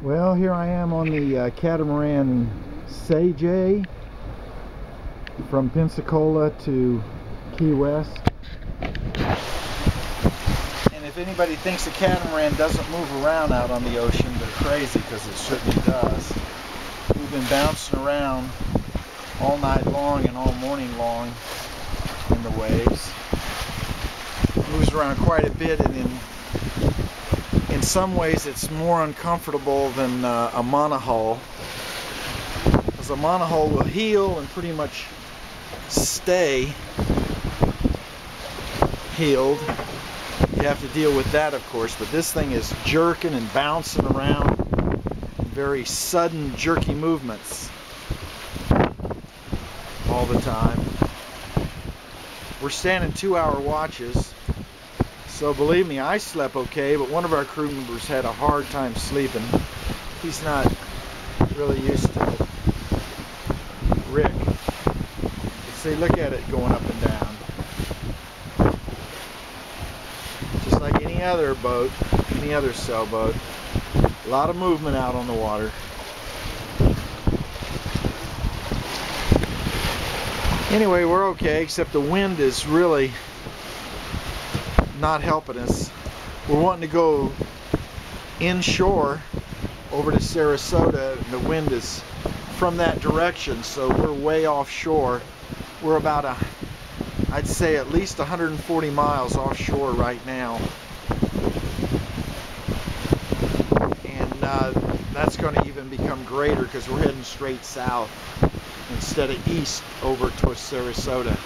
Well, here I am on the uh, catamaran Say from Pensacola to Key West. And if anybody thinks the catamaran doesn't move around out on the ocean, they're crazy because it certainly does. We've been bouncing around all night long and all morning long in the waves. It moves around quite a bit and in some ways it's more uncomfortable than uh, a monohull because a monohull will heel and pretty much stay heeled. You have to deal with that of course but this thing is jerking and bouncing around. Very sudden jerky movements. All the time. We're standing two hour watches so believe me, I slept okay, but one of our crew members had a hard time sleeping. He's not really used to it. Rick. See, look at it going up and down. Just like any other boat, any other sailboat. A lot of movement out on the water. Anyway, we're okay, except the wind is really not helping us. We're wanting to go inshore over to Sarasota and the wind is from that direction so we're way offshore. We're about a I'd say at least 140 miles offshore right now. And uh, that's going to even become greater because we're heading straight south instead of east over towards Sarasota.